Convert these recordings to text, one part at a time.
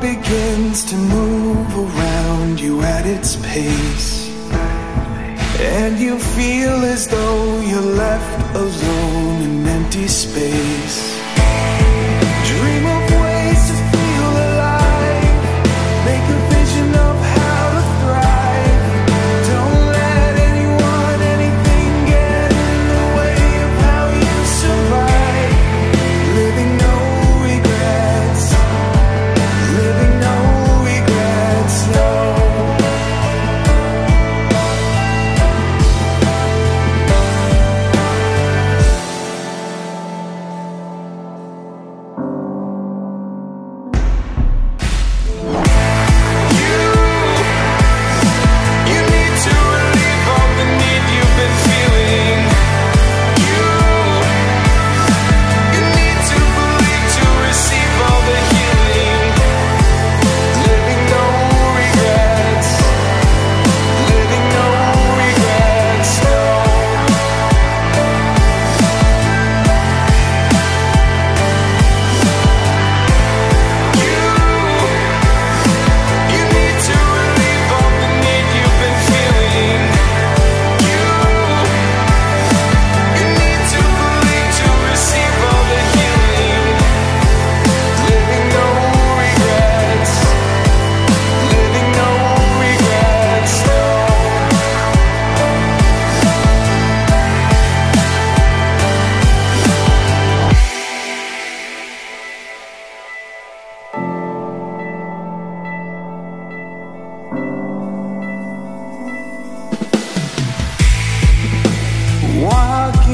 begins to move around you at its pace. And you feel as though you're left alone in empty space.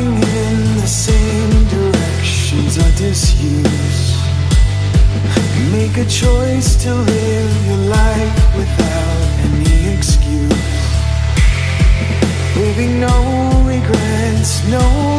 Walking in the same directions are disuse. Make a choice to live your life without any excuse. Living no regrets, no